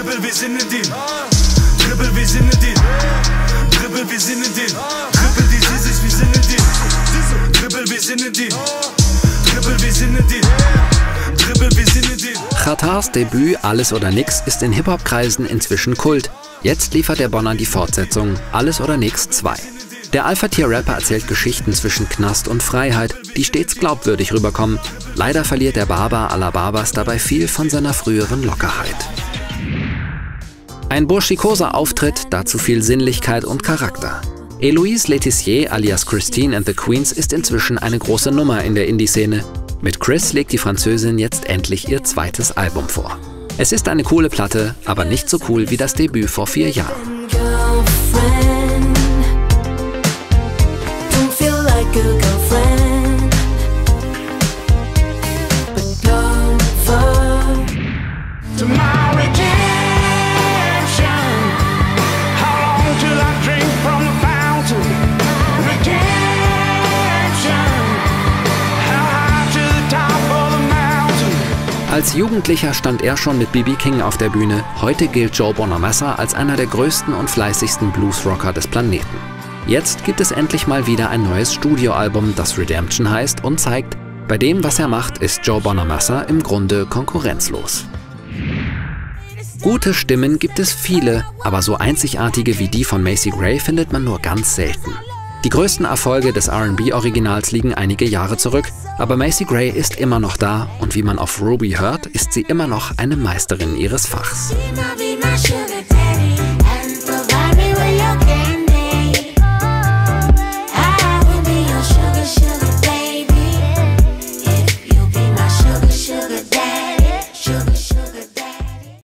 Dribbel, wir sind in den. Dribbel, wir sind in den. Dribbel, wir sind in den. Dribbel, die Sissis, wir sind in den. Dribbel, wir sind in den. Dribbel, wir sind in den. Dribbel, wir sind in den. Chatars Debüt Alles oder Nix ist in Hip-Hop-Kreisen inzwischen Kult. Jetzt liefert der Bonner die Fortsetzung Alles oder Nix 2. Der Alpha-Tier-Rapper erzählt Geschichten zwischen Knast und Freiheit, die stets glaubwürdig rüberkommen. Leider verliert der Barber aller Barbers dabei viel von seiner früheren Lockerheit. Ein burschikoser Auftritt, dazu viel Sinnlichkeit und Charakter. Eloise Letizier alias Christine and the Queens ist inzwischen eine große Nummer in der Indie-Szene. Mit Chris legt die Französin jetzt endlich ihr zweites Album vor. Es ist eine coole Platte, aber nicht so cool wie das Debüt vor vier Jahren. Als Jugendlicher stand er schon mit B.B. King auf der Bühne. Heute gilt Joe Bonamassa als einer der größten und fleißigsten Bluesrocker des Planeten. Jetzt gibt es endlich mal wieder ein neues Studioalbum, das Redemption heißt und zeigt, bei dem, was er macht, ist Joe Bonamassa im Grunde konkurrenzlos. Gute Stimmen gibt es viele, aber so einzigartige wie die von Macy Gray findet man nur ganz selten. Die größten Erfolge des RB-Originals liegen einige Jahre zurück, aber Macy Gray ist immer noch da und wie man auf Ruby hört, ist sie immer noch eine Meisterin ihres Fachs.